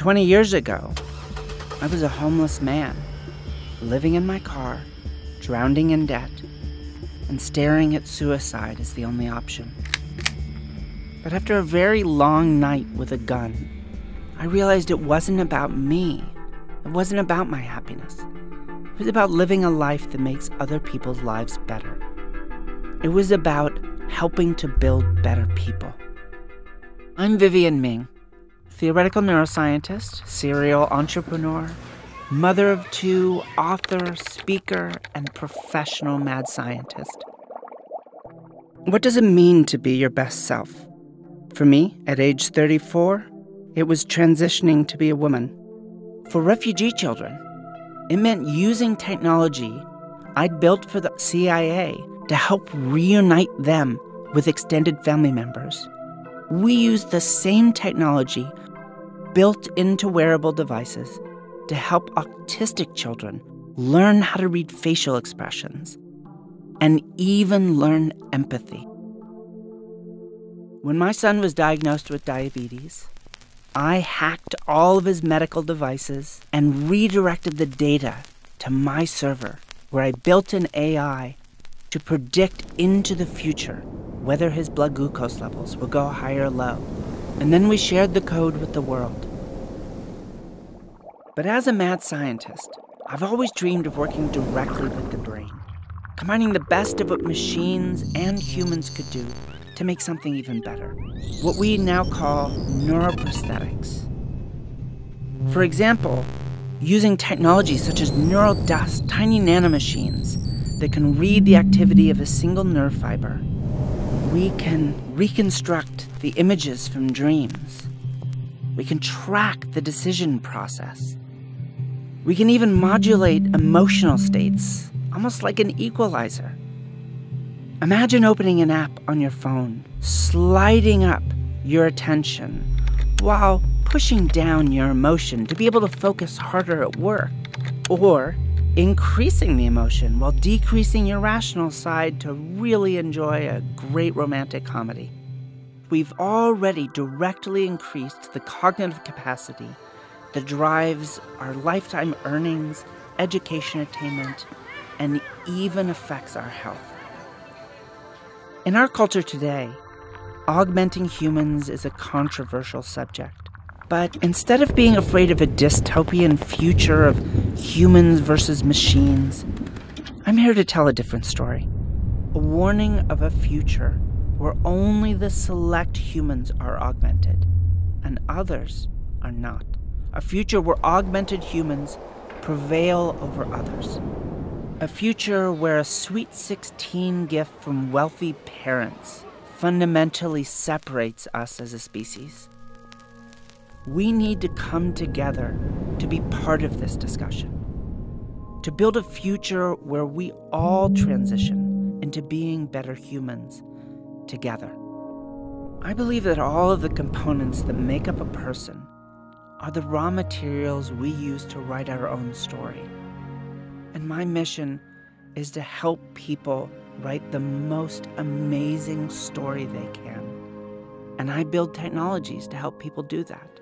20 years ago, I was a homeless man, living in my car, drowning in debt, and staring at suicide as the only option. But after a very long night with a gun, I realized it wasn't about me. It wasn't about my happiness. It was about living a life that makes other people's lives better. It was about helping to build better people. I'm Vivienne Ming, theoretical neuroscientist, serial entrepreneur, mother of two, author, speaker, and professional mad scientist. What does it mean to be your best self? For me, at age 34, it was transitioning to be a woman. For refugee children, it meant using technology I'd built for the CIA to help reunite them with extended family members. We used the same technology built into wearable devices to help autistic children learn how to read facial expressions and even learn empathy. When my son was diagnosed with diabetes, I hacked all of his medical devices and redirected the data to my server, where I built an AI to predict into the future whether his blood glucose levels will go high or low. And then we shared the code with the world. But as a mad scientist, I've always dreamed of working directly with the brain, combining the best of what machines and humans could do to make something even better. What we now call neuroprosthetics. For example, using technology such as neural dust, tiny nanomachines that can read the activity of a single nerve fiber, we can reconstruct the images from dreams. We can track the decision process. We can even modulate emotional states, almost like an equalizer. Imagine opening an app on your phone, sliding up your attention while pushing down your emotion to be able to focus harder at work, or increasing the emotion while decreasing your rational side to really enjoy a great romantic comedy. We've already directly increased the cognitive capacity that drives our lifetime earnings, education attainment, and even affects our health. In our culture today, augmenting humans is a controversial subject. But instead of being afraid of a dystopian future of humans versus machines, I'm here to tell a different story. A warning of a future where only the select humans are augmented and others are not a future where augmented humans prevail over others, a future where a sweet 16 gift from wealthy parents fundamentally separates us as a species. We need to come together to be part of this discussion, to build a future where we all transition into being better humans together. I believe that all of the components that make up a person are the raw materials we use to write our own story. And my mission is to help people write the most amazing story they can. And I build technologies to help people do that.